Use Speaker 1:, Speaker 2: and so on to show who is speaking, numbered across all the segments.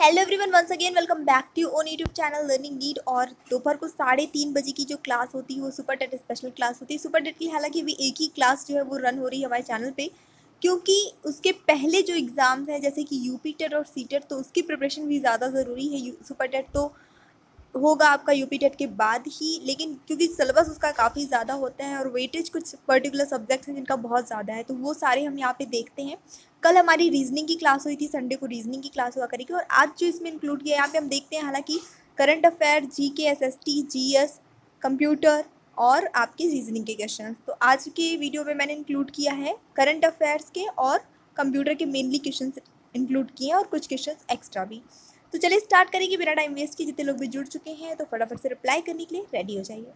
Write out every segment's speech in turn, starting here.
Speaker 1: Hello everyone once again welcome back to own YouTube channel learning need और दोपहर को साढ़े तीन बजे की जो क्लास होती है, वो सुपर टेट स्पेशल क्लास होती है। सुपर टेट की हालाँकि अभी एक ही क्लास जो है, वो रन हो रही है हमारे चैनल पे। क्योंकि उसके पहले जो एग्ज़ाम्स हैं, जैसे कि यूपी टेट और सी टेट तो उसकी प्रिपरेशन भी ज़्यादा ज़रूरी है। सुपर टेट तो होगा आपका यूपी टेट के बाद ही, लेकिन क्योंकि सिलेबस उसका काफ़ी ज़्यादा होता है और वेटेज कुछ पर्टिकुलर सब्जेक्ट्स हैं जिनका बहुत ज़्यादा है तो वो सारे हम यहाँ पे देखते हैं। कल हमारी रीजनिंग की क्लास हुई थी संडे को रीजनिंग की क्लास हुआ करेगी और आज जो इसमें इंक्लूड किया यहाँ पे हम देखते हैं हालाँकि current affair G K S S T G S computer और आपके रीजनिंग के क्वेश्चन तो आज के वीडियो में मैंने इंक्लूड किया है करंट अफेयर्स के और कंप्यूटर के मेनली क्वेश्चन इंक्लूड किए हैं और कुछ क्वेश्चन एक्स्ट्रा भी। तो चलिए स्टार्ट करेंगे बिना टाइम वेस्ट किए जितने लोग भी जुड़ चुके हैं तो फटाफट से रिप्लाई करने के लिए रेडी हो जाइए।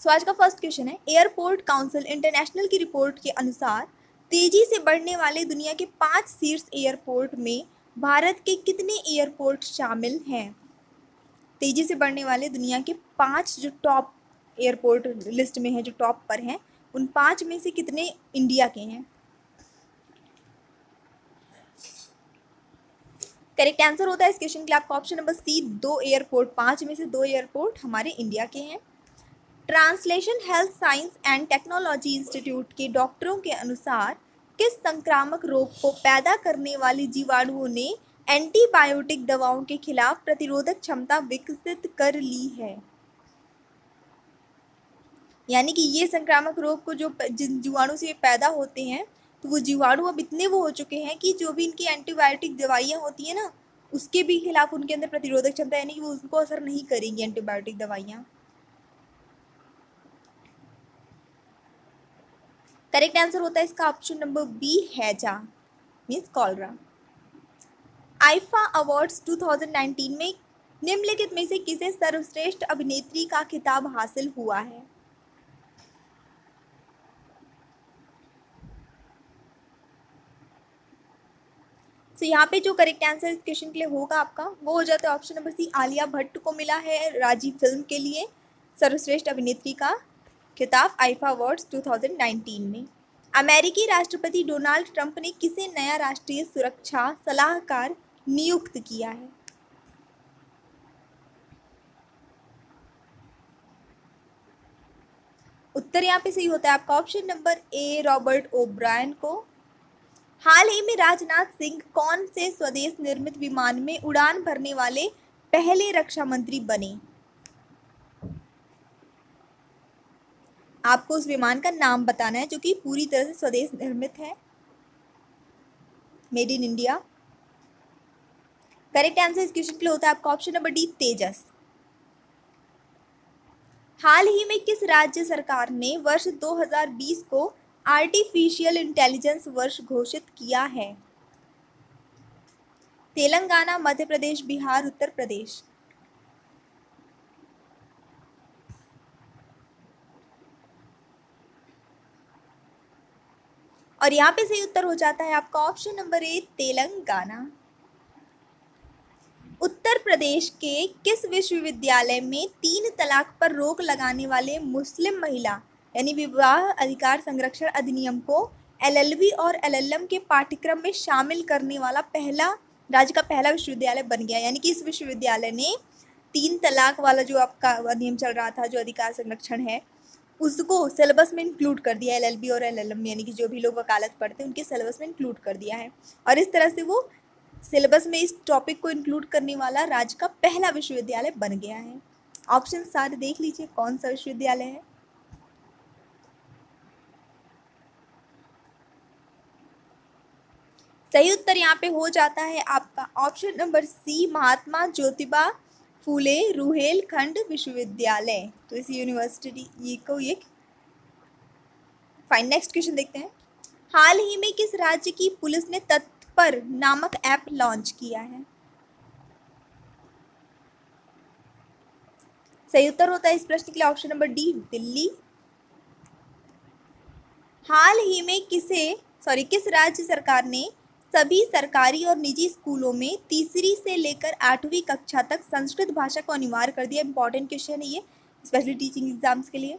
Speaker 1: सो आज का फ़र्स्ट क्वेश्चन है एयरपोर्ट काउंसिल इंटरनेशनल की रिपोर्ट के अनुसार तेज़ी से बढ़ने वाले दुनिया के पाँच शीर्ष एयरपोर्ट में भारत के कितने एयरपोर्ट शामिल हैं? तेज़ी से बढ़ने वाले दुनिया के पाँच जो टॉप एयरपोर्ट लिस्ट में हैं, जो टॉप पर हैं, उन पाँच में से कितने इंडिया के हैं? करेक्ट आंसर होता है इस क्वेश्चन के लिए आपका ऑप्शन नंबर सी दो एयरपोर्ट पाँच में से दो एयरपोर्ट हमारे इंडिया के हैं। Translation health science and technology institute के डॉक्टरों के अनुसार किस संक्रामक रोग को पैदा करने वाले जीवाणुओं ने एंटीबायोटिक दवाओं के खिलाफ प्रतिरोधक क्षमता विकसित कर ली है? यानी कि ये संक्रामक रोग को जो जिन जीवाणु से पैदा होते हैं तो वो जीवाणु अब इतने वो हो चुके हैं कि जो भी इनकी एंटीबायोटिक दवाइयाँ होती हैं ना, उसके भी खिलाफ उनके अंदर प्रतिरोधक क्षमता, यानी कि वो उसको असर नहीं करेंगी एंटीबायोटिक दवाइयाँ। करेक्ट आंसर होता है इसका ऑप्शन नंबर बी हैजा मीन्स कॉलरा। आईफा अवार्ड्स 2019 में निम्नलिखित में से किसे सर्वश्रेष्ठ अभिनेत्री का खिताब हासिल हुआ है? तो यहाँ पे जो करेक्ट आंसर इस क्वेश्चन के लिए होगा आपका, वो हो जाता है option number C Alia Bhatt को मिला है राज़ी फ़िल्म के लिए, सर्वश्रेष्ठ अभिनेत्री का खिताब आईफा अवार्ड्स 2019 में। अमेरिकी राष्ट्रपति डोनाल्ड ट्रंप ने किसे नया राष्ट्रीय सुरक्षा सलाहकार नियुक्त किया है? उत्तर यहाँ पे सही होता है, आपका option number A Robert O'Brien को हाल ही में राजनाथ सिंह कौन से स्वदेश निर्मित विमान में उड़ान भरने वाले पहले रक्षा मंत्री बने? आपको उस विमान का नाम बताना है जो कि पूरी तरह से स्वदेश निर्मित है। Made in India correct answer इस क्वेश्चन के लिए होता है आपका ऑप्शन नंबर डी तेजस। हाल ही में किस राज्य सरकार ने वर्ष 2020 को आर्टिफिशियल इंटेलिजेंस वर्ष घोषित किया है। तेलंगाना, मध्य प्रदेश, बिहार, उत्तर प्रदेश। और यहाँ पे सही उत्तर हो जाता है आपका option number A, Telangana. Uttar Pradesh के किस विश्वविद्यालय में तीन तलाक पर रोक लगाने वाले मुस्लिम महिला यानी विवाह अधिकार संरक्षण अधिनियम को एलएलबी और एलएलएम के पाठ्यक्रम में शामिल करने वाला पहला राज्य का पहला विश्वविद्यालय बन गया। यानी कि इस विश्वविद्यालय ने तीन तलाक वाला जो आपका अधिनियम चल रहा था, जो अधिकार संरक्षण है, उसको सिलेबस में इंक्लूड कर दिया। एल एल और एम यानी कि जो भी लोग वकालत पढ़ते हैं, उनके सिलेबस में इंक्लूड कर दिया है। और इस तरह से वो सिलेबस में इस टॉपिक को इंक्लूड करने वाला राज्य का पहला विश्वविद्यालय बन गया है। ऑप्शन सारे देख लीजिए, कौन सा विश्वविद्यालय है? सही उत्तर यहाँ पे हो जाता है आपका। Option number C Mahatma Jyotiba Phule Rohilkhand विश्वविद्यालय। तो इस यूनिवर्सिटी ये को ये फाइन नेक्स्ट क्वेश्चन देखते हैं। हाल ही में किस राज्य की पुलिस ने तत्पर नामक ऐप लॉन्च किया है? सही उत्तर होता है इस प्रश्न के लिए ऑप्शन नंबर डी दिल्ली। हाल ही में किसे सॉरी किस राज्य सरकार ने सभी सरकारी और निजी स्कूलों में तीसरी से लेकर आठवीं कक्षा तक संस्कृत भाषा को अनिवार्य कर दिया। इंपॉर्टेंट क्वेश्चन है ये स्पेशली टीचिंग एग्ज़ाम्स के लिए।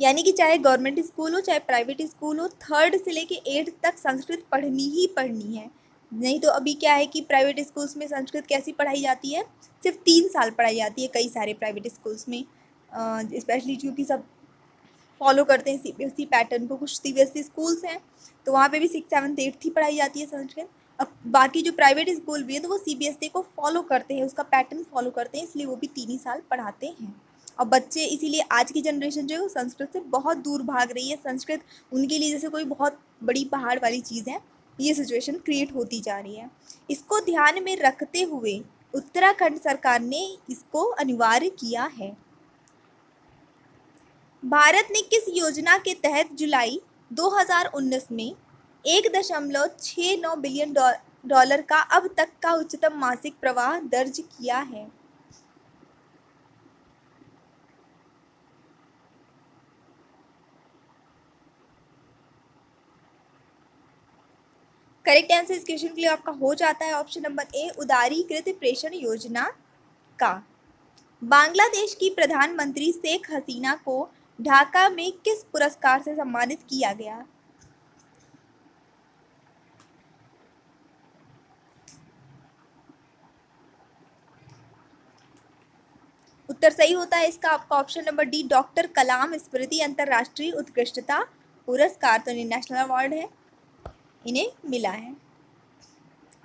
Speaker 1: यानी कि चाहे गवर्नमेंट स्कूल हो, चाहे प्राइवेट स्कूल हो थर्ड से लेके एट्थ तक संस्कृत पढ़नी ही पढ़नी है। नहीं तो अभी क्या है कि प्राइवेट स्कूल्स में संस्कृत कैसी पढ़ाई जाती है? सिर्फ़ तीन साल पढ़ाई जाती है कई सारे प्राइवेट स्कूल्स में। स्पेशली क्योंकि सब फॉलो करते हैं C B S E pattern को। कुछ C B S E schools हैं तो वहाँ पे भी सिक्स सेवन्थ एट्थ ही पढ़ाई जाती है संस्कृत। अब बाकी जो प्राइवेट स्कूल भी है तो वो सी बी एस ई को फॉलो करते हैं, उसका पैटर्न फॉलो करते हैं, इसलिए वो भी तीन ही साल पढ़ाते हैं। और बच्चे इसीलिए आज की जनरेशन जो है, वो संस्कृत से बहुत दूर भाग रही है। संस्कृत उनके लिए जैसे कोई बहुत बड़ी पहाड़ वाली चीज़ है, ये सिचुएशन क्रिएट होती जा रही है। इसको ध्यान में रखते हुए उत्तराखंड सरकार ने इसको अनिवार्य किया है। भारत ने किस योजना के तहत जुलाई 2019 में एक दशमलव छः नौ बिलियन डॉलर का अब तक का उच्चतम मासिक प्रवाह दर्ज किया है? करेक्ट आंसर इस क्वेश्चन के लिए आपका हो जाता है ऑप्शन नंबर ए, उदारीकृत प्रेषण योजना का। बांग्लादेश की प्रधानमंत्री शेख हसीना को ढाका में किस पुरस्कार से सम्मानित किया गया? उत्तर सही होता है इसका, आपका option number D doctor Kalam स्मृति अंतर्राष्ट्रीय उत्कृष्टता पुरस्कार तो नेशनल अवार्ड है, इन्हें मिला है।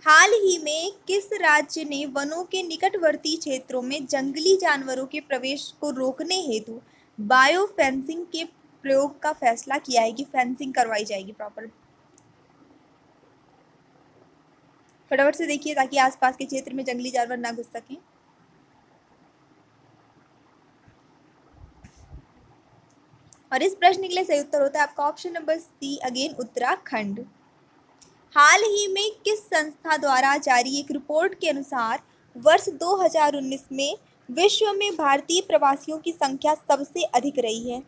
Speaker 1: हाल ही में किस राज्य ने वनों के निकटवर्ती क्षेत्रों में जंगली जानवरों के प्रवेश को रोकने हेतु बायो फेंसिंग के प्रयोग का फैसला किया है कि फेंसिंग करवाई जाएगी प्रॉपर फटाफट से देखिए ताकि आसपास के क्षेत्र में जंगली जानवर ना घुस सकें। और इस प्रश्न के लिए सही उत्तर होता है आपका option number C again Uttarakhand. हाल ही में किस संस्था द्वारा जारी एक रिपोर्ट के अनुसार वर्ष 2019 में विश्व में भारतीय प्रवासियों की संख्या सबसे अधिक रही है।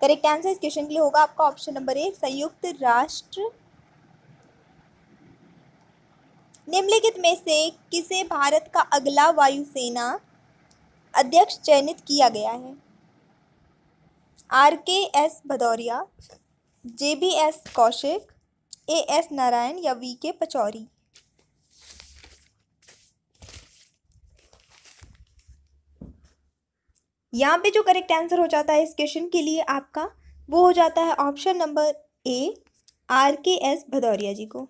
Speaker 1: करेक्ट आंसर इस क्वेश्चन के लिए होगा आपका ऑप्शन नंबर एक, संयुक्त राष्ट्र। निम्नलिखित में से किसे भारत का अगला वायुसेना अध्यक्ष चयनित किया गया है? R K S Bhadauria, J B S Kaushik A S Narayan या वी के पचौरी। यहाँ पे जो करेक्ट आंसर हो जाता है इस क्वेश्चन के लिए आपका, वो हो जाता है option number A R K S Bhadauria ji को।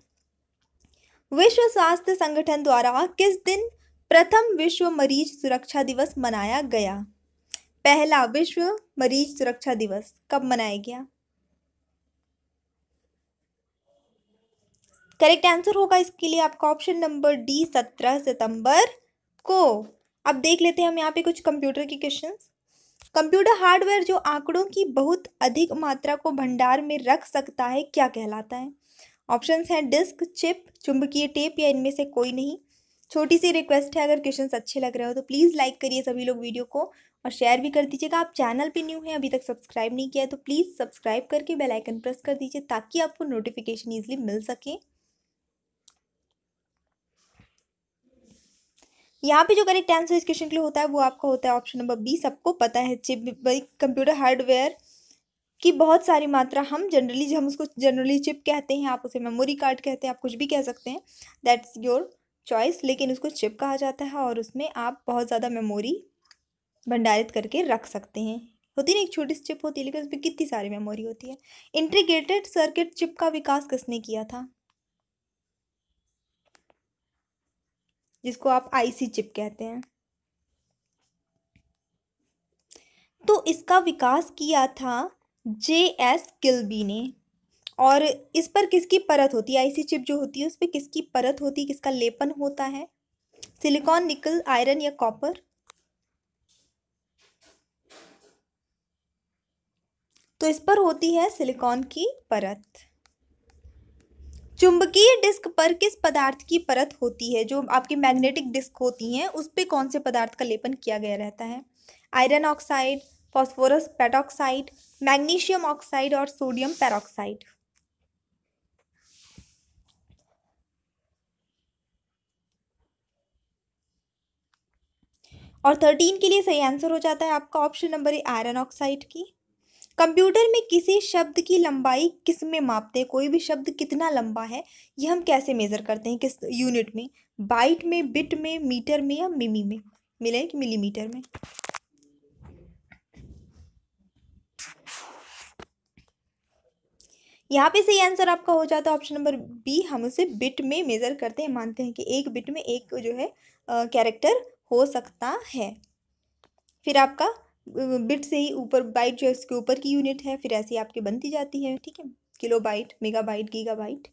Speaker 1: विश्व स्वास्थ्य संगठन द्वारा किस दिन प्रथम विश्व मरीज़ सुरक्षा दिवस मनाया गया? पहला विश्व मरीज़ सुरक्षा दिवस कब मनाया गया? करेक्ट आंसर होगा इसके लिए आपका ऑप्शन नंबर डी, सत्रह सितंबर को। अब देख लेते हैं हम यहाँ पे कुछ कंप्यूटर के क्वेश्चंस कंप्यूटर हार्डवेयर जो आंकड़ों की बहुत अधिक मात्रा को भंडार में रख सकता है, क्या कहलाता है? ऑप्शंस हैं डिस्क, चिप, चुंबकीय टेप या इनमें से कोई नहीं। छोटी सी रिक्वेस्ट है, अगर क्वेश्चन अच्छे लग रहे हो तो प्लीज़ लाइक करिए सभी लोग वीडियो को और शेयर भी कर दीजिएगा। आप चैनल पे न्यू हैं, अभी तक सब्सक्राइब नहीं किया है तो प्लीज़ सब्सक्राइब करके बेल आइकन प्रेस कर दीजिए ताकि आपको नोटिफिकेशन ईजिली मिल सके। यहाँ पे जो करेक्ट आंसर इस क्वेश्चन के लिए होता है, वो आपका होता है ऑप्शन नंबर बी सबको पता है चिप कंप्यूटर हार्डवेयर की बहुत सारी मात्रा हम जनरली हम उसको जनरली चिप कहते हैं, आप उसे मेमोरी कार्ड कहते हैं, आप कुछ भी कह सकते हैं दैट्स योर चॉइस लेकिन उसको चिप कहा जाता है और उसमें आप बहुत ज़्यादा मेमोरी भंडारित करके रख सकते हैं। होती ना एक छोटी सी चिप होती है, लेकिन उसमें कितनी सारी मेमोरी होती है। इंटीग्रेटेड सर्किट चिप का विकास किसने किया था? जिसको आप आईसी चिप कहते हैं। तो इसका विकास किया था जे एस किल्बी ने। और इस पर किसकी परत होती है? आईसी चिप जो होती है, उस पर किसकी परत होती है? किसका लेपन होता है? सिलिकॉन, निकल, आयरन या कॉपर? तो इस पर होती है सिलिकॉन की परत। चुंबकीय डिस्क पर किस पदार्थ की परत होती है? जो आपकी मैग्नेटिक डिस्क होती हैं, उस पर कौन से पदार्थ का लेपन किया गया रहता है? Iron oxide, phosphorus pentoxide magnesium oxide और सोडियम पेरोक्साइड। और थर्टीन के लिए सही आंसर हो जाता है आपका option number A iron oxide की। कंप्यूटर में किसी शब्द की लंबाई किसमें मापते हैं? कोई भी शब्द कितना लंबा है, ये हम कैसे मेज़र करते हैं? किस यूनिट में? बाइट में बिट में मीटर में या मिमी में? मिले कि मिलीमीटर में? यहाँ पे सही आंसर आपका हो जाता है ऑप्शन नंबर बी हम उसे बिट में मेज़र करते हैं, मानते हैं कि एक बिट में एक जो है कैरेक्टर हो सकता है। फिर आपका बिट से ही ऊपर बाइट जो है उसके ऊपर की यूनिट है, फिर ऐसी आपकी बनती जाती है, ठीक है? Kilobyte megabyte gigabyte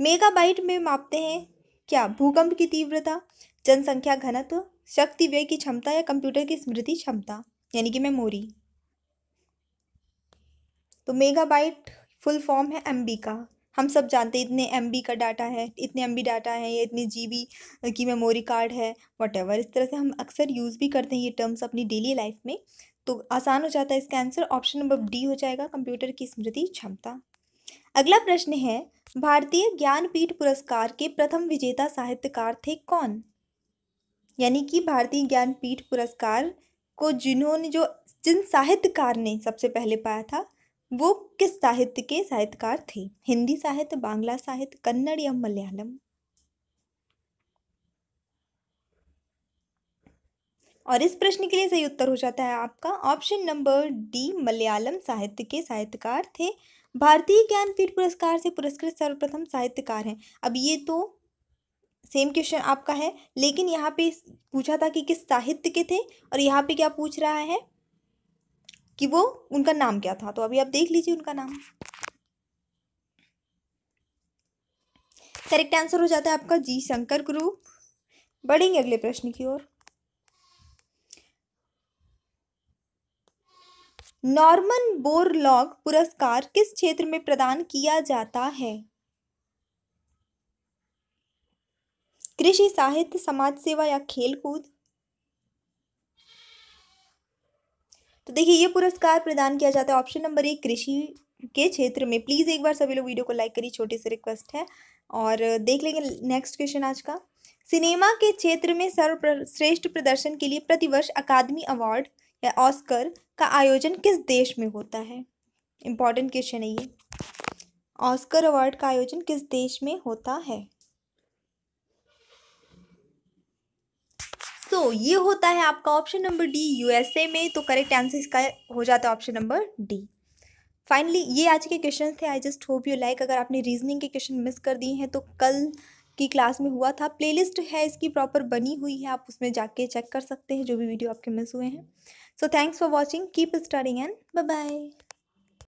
Speaker 1: megabyte में मापते हैं क्या? भूकंप की तीव्रता, जनसंख्या घनत्व, शक्ति व्यय की क्षमता या कंप्यूटर की स्मृति क्षमता, यानी कि मेमोरी तो मेगा बाइट फुल फॉर्म है एमबी का। हम सब जानते हैं इतने एमबी का डाटा है, इतने एमबी डाटा है, या इतनी जी की मेमोरी कार्ड है वट इस तरह से हम अक्सर यूज़ भी करते हैं ये टर्म्स अपनी डेली लाइफ में। तो आसान हो जाता है इसका आंसर ऑप्शन नंबर डी हो जाएगा कंप्यूटर की स्मृति क्षमता। अगला प्रश्न है, भारतीय ज्ञानपीठ पुरस्कार के प्रथम विजेता साहित्यकार थे कौन? यानी कि भारतीय ज्ञानपीठ पुरस्कार को जिन्होंने जो, जिन साहित्यकार ने सबसे पहले पाया था वो किस साहित्य के साहित्यकार थे? हिंदी साहित्य, बांग्ला साहित्य, कन्नड़ या मलयालम? और इस प्रश्न के लिए सही उत्तर हो जाता है आपका ऑप्शन नंबर डी, मलयालम साहित्य के साहित्यकार थे। भारतीय ज्ञानपीठ पुरस्कार से पुरस्कृत सर्वप्रथम साहित्यकार हैं। अब ये तो सेम क्वेश्चन आपका है, लेकिन यहाँ पे पूछा था कि किस साहित्य के थे और यहाँ पे क्या पूछ रहा है? कि वो उनका नाम क्या था? तो अभी आप देख लीजिए उनका नाम। करेक्ट आंसर हो जाता है आपका जी शंकर गुरु। बढ़ेंगे अगले प्रश्न की ओर। नॉर्मन बोरलॉग पुरस्कार किस क्षेत्र में प्रदान किया जाता है? कृषि, साहित्य, समाज सेवा या खेल तो देखिए, ये पुरस्कार प्रदान किया जाता है ऑप्शन नंबर एक, कृषि के क्षेत्र में। प्लीज़ एक बार सभी लोग वीडियो को लाइक करिए, छोटी सी रिक्वेस्ट है। और देख लेंगे नेक्स्ट क्वेश्चन आज का। सिनेमा के क्षेत्र में सर्वश्रेष्ठ प्रदर्शन के लिए प्रतिवर्ष अकादमी अवार्ड या ऑस्कर का आयोजन किस देश में होता है? इंपॉर्टेंट क्वेश्चन है ये। ऑस्कर अवार्ड का आयोजन किस देश में होता है? सो so, ये होता है आपका ऑप्शन नंबर डी यूएसए में तो करेक्ट आंसर इसका हो जाता है ऑप्शन नंबर डी फाइनली ये आज के क्वेश्चन थे. I just hope you like अगर आपने रीजनिंग के क्वेश्चन मिस कर दिए हैं तो कल की क्लास में हुआ था. प्लेलिस्ट है इसकी प्रॉपर बनी हुई है. आप उसमें जाके चेक कर सकते हैं जो भी वीडियो आपके मिस हुए हैं. So thanks for watching keep studying and bye bye